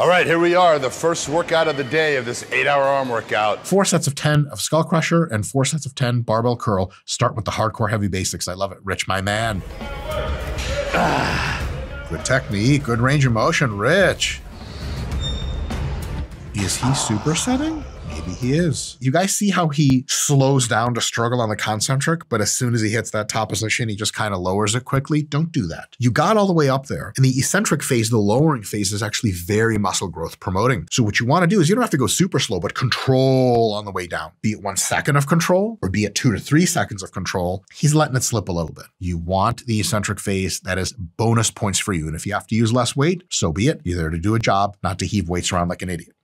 All right, here we are, the first workout of the day of this eight hour arm workout. Four sets of 10 of skull crusher and four sets of 10 barbell curl. Start with the hardcore heavy basics. I love it. Rich, my man. Ah, good technique, good range of motion, Rich. Is he supersetting? Maybe he is. You guys see how he slows down to struggle on the concentric, but as soon as he hits that top position, he just kind of lowers it quickly? Don't do that. You got all the way up there. In the eccentric phase, the lowering phase is actually very muscle growth promoting. So what you want to do is you don't have to go super slow, but control on the way down. Be it one second of control or be it two to three seconds of control. He's letting it slip a little bit. You want the eccentric phase that is bonus points for you. And if you have to use less weight, so be it. You're there to do a job, not to heave weights around like an idiot.